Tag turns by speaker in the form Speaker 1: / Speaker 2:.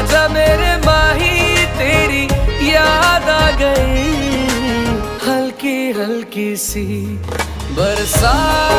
Speaker 1: आजा मेरे माही तेरी याद आ गई। हल्की हल्की सी बरसात